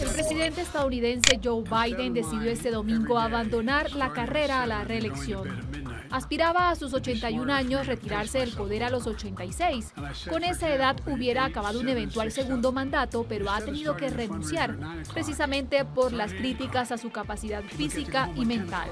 El presidente estadounidense Joe Biden decidió este domingo abandonar la carrera a la reelección. Aspiraba a sus 81 años retirarse del poder a los 86. Con esa edad hubiera acabado un eventual segundo mandato, pero ha tenido que renunciar, precisamente por las críticas a su capacidad física y mental.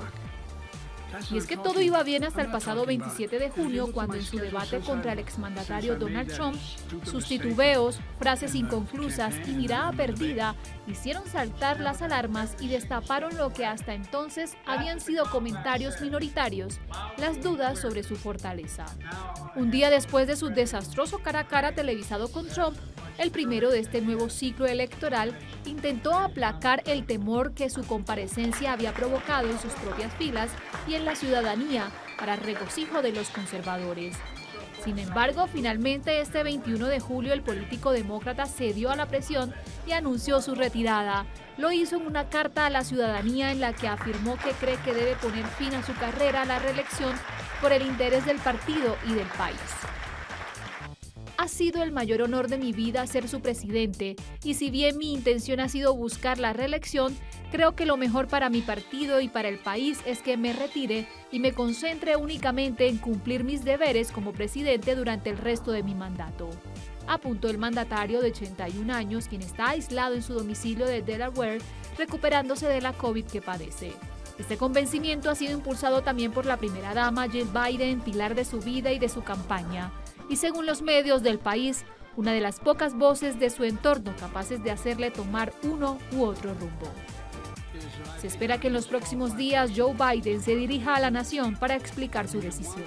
Y es que todo iba bien hasta el pasado 27 de junio, cuando en su debate contra el exmandatario Donald Trump, sus titubeos, frases inconclusas y mirada perdida hicieron saltar las alarmas y destaparon lo que hasta entonces habían sido comentarios minoritarios, las dudas sobre su fortaleza. Un día después de su desastroso cara a cara televisado con Trump, el primero de este nuevo ciclo electoral, intentó aplacar el temor que su comparecencia había provocado en sus propias filas y en la ciudadanía para regocijo de los conservadores. Sin embargo, finalmente este 21 de julio el político demócrata cedió a la presión y anunció su retirada. Lo hizo en una carta a la ciudadanía en la que afirmó que cree que debe poner fin a su carrera a la reelección por el interés del partido y del país. Ha sido el mayor honor de mi vida ser su presidente y si bien mi intención ha sido buscar la reelección, creo que lo mejor para mi partido y para el país es que me retire y me concentre únicamente en cumplir mis deberes como presidente durante el resto de mi mandato. Apuntó el mandatario de 81 años, quien está aislado en su domicilio de Delaware, recuperándose de la COVID que padece. Este convencimiento ha sido impulsado también por la primera dama Jill Biden, pilar de su vida y de su campaña y según los medios del país, una de las pocas voces de su entorno capaces de hacerle tomar uno u otro rumbo. Se espera que en los próximos días Joe Biden se dirija a la nación para explicar su decisión.